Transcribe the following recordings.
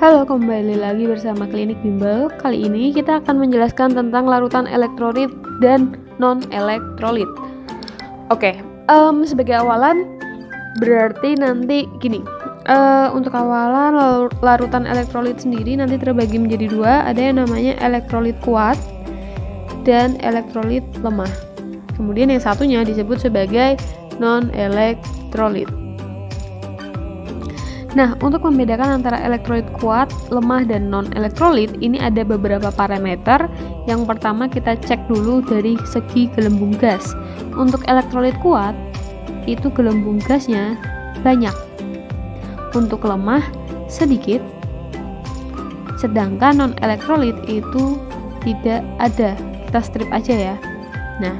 Halo, kembali lagi bersama Klinik Bimbel. Kali ini kita akan menjelaskan tentang larutan elektrolit dan non-elektrolit. Oke, um, sebagai awalan berarti nanti gini. Uh, untuk awalan larutan elektrolit sendiri nanti terbagi menjadi dua. Ada yang namanya elektrolit kuat dan elektrolit lemah. Kemudian yang satunya disebut sebagai non-elektrolit. Nah, untuk membedakan antara elektrolit kuat, lemah, dan non-elektrolit, ini ada beberapa parameter. Yang pertama kita cek dulu dari segi gelembung gas. Untuk elektrolit kuat, itu gelembung gasnya banyak. Untuk lemah, sedikit. Sedangkan non-elektrolit itu tidak ada. Kita strip aja ya. Nah,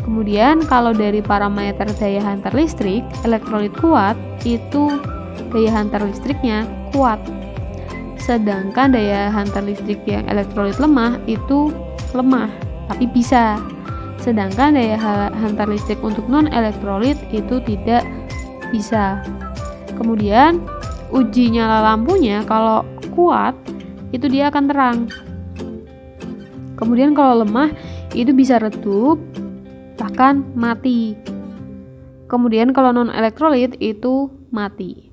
kemudian kalau dari parameter daya hantar listrik, elektrolit kuat itu daya hantar listriknya kuat. Sedangkan daya hantar listrik yang elektrolit lemah itu lemah, tapi bisa. Sedangkan daya hantar listrik untuk non elektrolit itu tidak bisa. Kemudian uji nyala lampunya kalau kuat itu dia akan terang. Kemudian kalau lemah itu bisa redup bahkan mati. Kemudian kalau non elektrolit itu mati.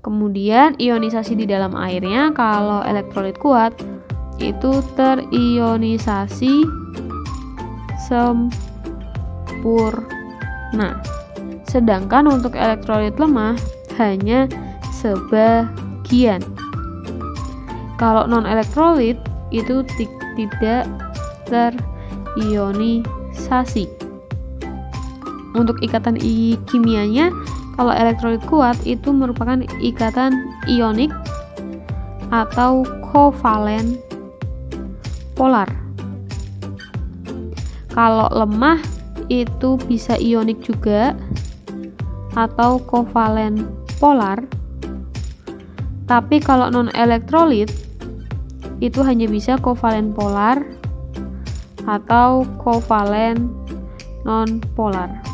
Kemudian ionisasi di dalam airnya kalau elektrolit kuat itu terionisasi sempurna. Sedangkan untuk elektrolit lemah hanya sebagian. Kalau non elektrolit itu tidak terionisasi. Untuk ikatan kimianya kalau elektrolit kuat itu merupakan ikatan ionik atau kovalen polar. Kalau lemah itu bisa ionik juga atau kovalen polar. Tapi kalau non elektrolit itu hanya bisa kovalen polar atau kovalen non polar.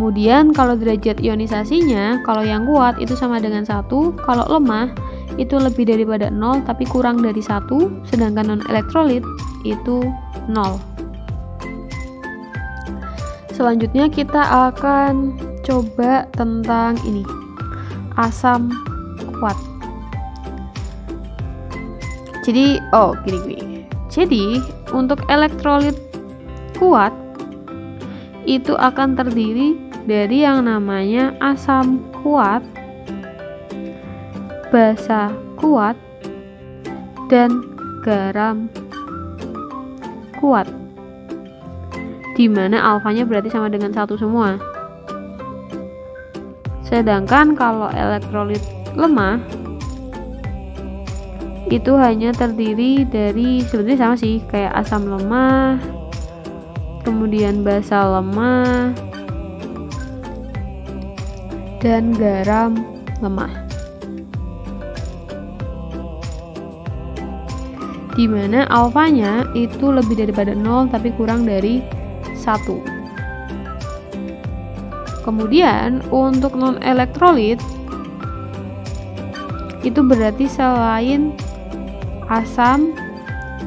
Kemudian kalau derajat ionisasinya, kalau yang kuat itu sama dengan satu, kalau lemah itu lebih daripada 0 tapi kurang dari satu, sedangkan non elektrolit itu 0. Selanjutnya kita akan coba tentang ini. Asam kuat. Jadi, oh gini-gini. Jadi, untuk elektrolit kuat itu akan terdiri dari yang namanya asam kuat, basa kuat, dan garam kuat. Di mana alfanya berarti sama dengan satu semua. Sedangkan kalau elektrolit lemah itu hanya terdiri dari sebenarnya sama sih kayak asam lemah, kemudian basa lemah dan garam lemah. Di mana alfanya itu lebih daripada 0 tapi kurang dari 1. Kemudian untuk non elektrolit itu berarti selain asam,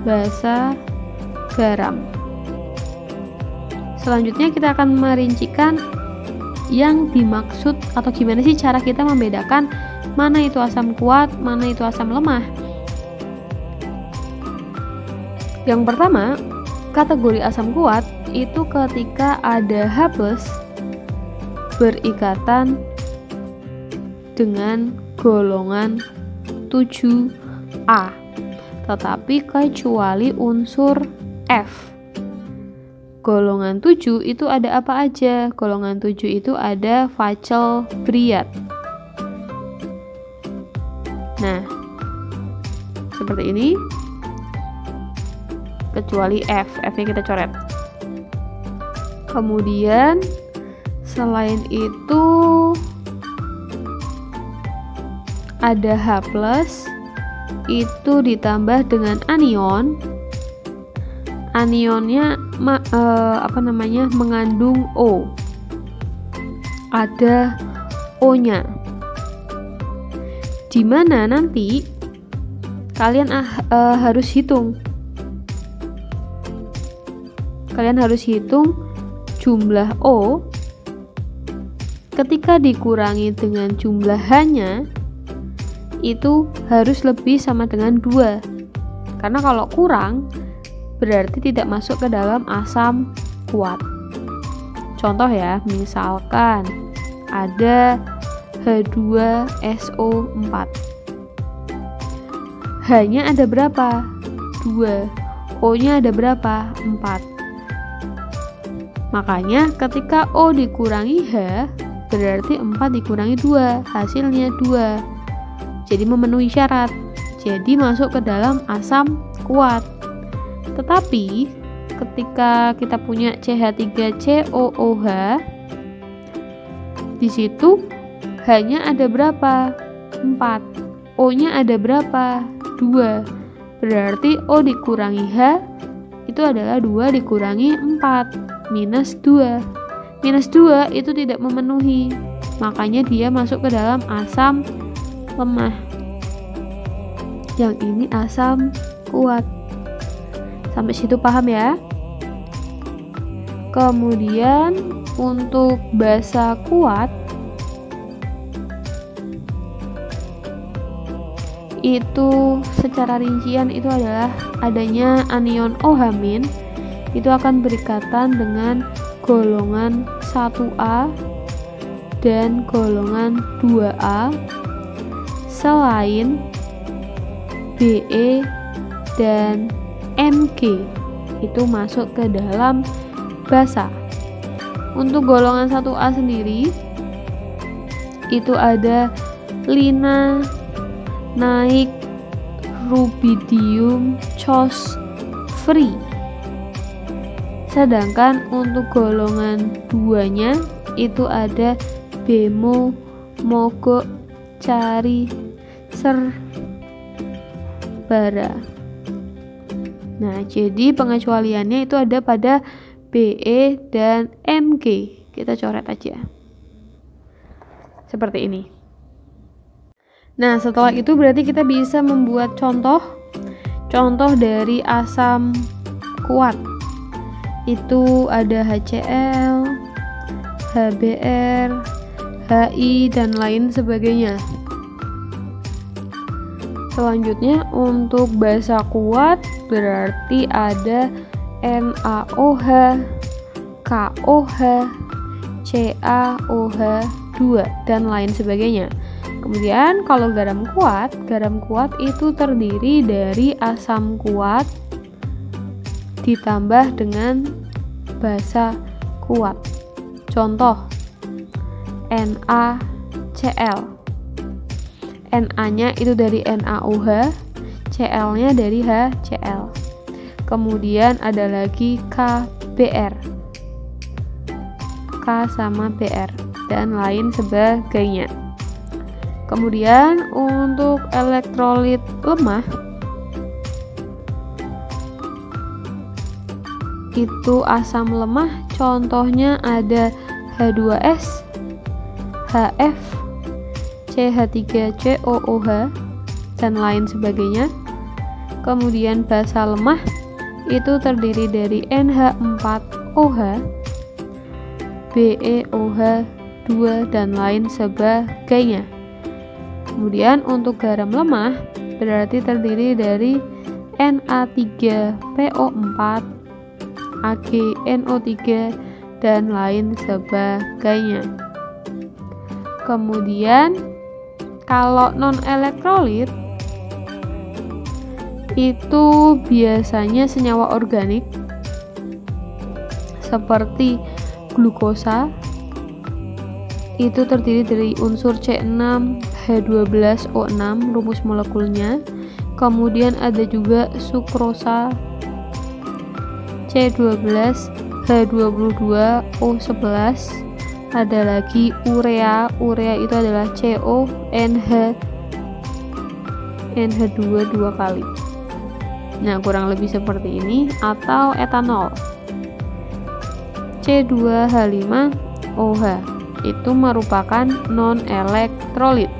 basa, garam. Selanjutnya kita akan merincikan yang dimaksud atau gimana sih cara kita membedakan mana itu asam kuat, mana itu asam lemah. Yang pertama, kategori asam kuat itu ketika ada H berikatan dengan golongan 7A tetapi kecuali unsur F golongan 7 itu ada apa aja? Golongan 7 itu ada facel briat. Nah, seperti ini. Kecuali F, F-nya kita coret. Kemudian selain itu ada H+, itu ditambah dengan anion anionnya ma, uh, apa namanya mengandung O. Ada O-nya. Di mana nanti kalian uh, uh, harus hitung? Kalian harus hitung jumlah O. Ketika dikurangi dengan jumlah hanya itu harus lebih sama dengan dua. Karena kalau kurang berarti tidak masuk ke dalam asam kuat. Contoh ya misalkan ada H2SO4 hanya ada berapa? 2 O nya ada berapa? 4 makanya ketika O dikurangi H berarti 4 dikurangi 2 hasilnya 2 jadi memenuhi syarat. Jadi masuk ke dalam asam kuat tetapi ketika kita punya CH3COOH di situ hanya ada berapa? 4 O nya ada berapa? 2 berarti O dikurangi H itu adalah 2 dikurangi 4 minus 2 minus 2 itu tidak memenuhi. Makanya dia masuk ke dalam asam lemah. Yang ini asam kuat sampai situ paham ya? Kemudian untuk basa kuat itu secara rincian itu adalah adanya anion OH- itu akan berikatan dengan golongan 1A dan golongan 2A selain BE dan MG itu masuk ke dalam basa. Untuk golongan 1A sendiri itu ada lina naik rubidium chos free. Sedangkan untuk golongan duanya itu ada bemo mogok cari ser bara nah jadi pengecualiannya itu ada pada BE dan MG kita coret aja. Seperti ini. Nah setelah itu berarti kita bisa membuat contoh. Contoh dari asam kuat. Itu ada HCl, HBr, HI dan lain sebagainya. Selanjutnya untuk basa kuat berarti ada NaOH, KOH, CaOH 2 dan lain sebagainya. Kemudian kalau garam kuat, garam kuat itu terdiri dari asam kuat, ditambah dengan basa kuat. Contoh NaCl. Na-nya itu dari NaOH, Cl-nya dari HCl. Kemudian ada lagi KBr. K sama Br dan lain sebagainya. Kemudian untuk elektrolit lemah itu asam lemah contohnya ada H2S, HF, CH3COOH dan lain sebagainya. Kemudian basa lemah itu terdiri dari NH4OH, BeOH2 dan lain sebagainya. Kemudian untuk garam lemah berarti terdiri dari Na3PO4 Ag, NO3 dan lain sebagainya. Kemudian kalau non elektrolit itu biasanya senyawa organik seperti glukosa. Itu terdiri dari unsur C6H12O6 rumus molekulnya. Kemudian ada juga sukrosa C12 H22O11 ada lagi urea. Urea itu adalah CO NH NH2 dua kali. Nah kurang lebih seperti ini. Atau etanol. C2H5OH itu merupakan non elektrolit